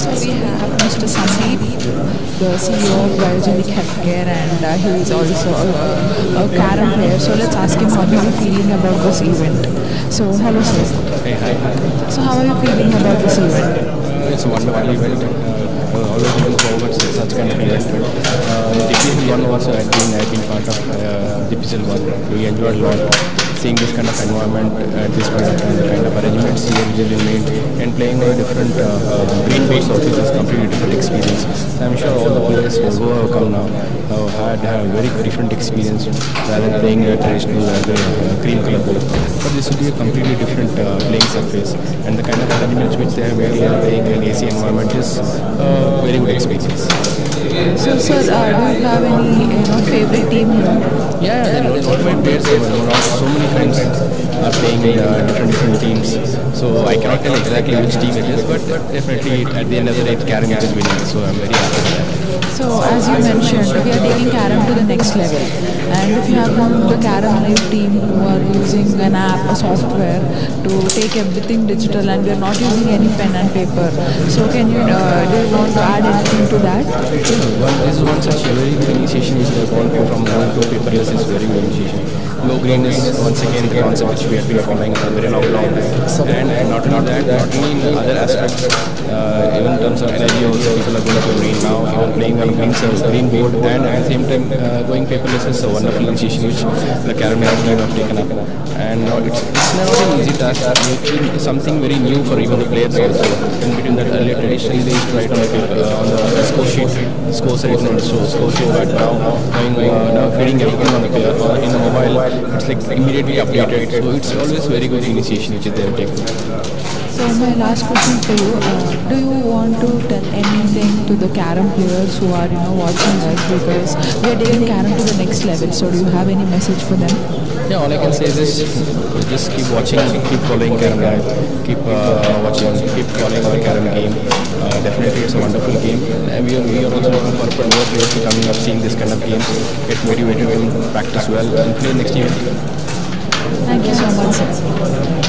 So we have Mr. Sandeep, the CEO of Biogenic Healthcare, and uh, he is also a, a carom player. So let's ask him how he's feeling about this event. So hello, sir. Hey, hi. So how are you feeling about this event? Uh, it's a wonderful event. Uh, uh, of event. Uh, DPSL one also I've been, I've been part of uh, DPSL one. We enjoyed a lot seeing this kind of environment at this point of time, the kind of arrangements here which have made, and playing a different uh, uh, green base surface is completely different experience. So I'm sure all the players who have come now have had a very different experience rather than playing a traditional uh, uh, green color. But this will be a completely different uh, playing surface, and the kind of arrangements which they have made here playing in AC environment is uh, experience. So, sir, uh, do you have any you know favorite team here? Yeah, yeah, there are all my players are around so many friends are playing in uh, different different teams. So I cannot tell exactly which team it is, but definitely at the end of the day, carom is winning. So I'm very happy with that. So as you mentioned, we are taking carom to the next level. And if you have one the carom live team who are using an app, a software to take everything digital, and we are not using any pen and paper. So can you uh, do you want to add anything to that? One, this is one such very good initiation which they gone from one to paperless is very good initiation. Green is once again the concept which we have been following for a very long, long time. And, not only that, not only in other aspects, uh, even in terms of energy also people are going to green now, even playing on green service, green board and at the same time uh, going paperless is a wonderful initiation which the Carom Live team have taken up. And now it's, it's not an easy task, it's something very new for even the players also. In between that earlier traditionally they used to write on the uh, on the score sheet, scores written on the score, score sheet, but now uh, now feeding everything on the or in the mobile, it's like immediately updated. So it's always very good initiation which they have taken. So my last question for you, uh, do you want to tell anything to the carom players who are you know watching us because we are taking carom to the next level. So do you have any message for them? Yeah, all I can say is just keep watching, keep following Carom Live, keep uh, watching, keep following our Carom game. Uh, definitely it's a wonderful game. And we are, we are also looking for more players to coming up, seeing this kind of games, get motivated and practice well and play next year. Thank you so much.